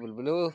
बुलबुलू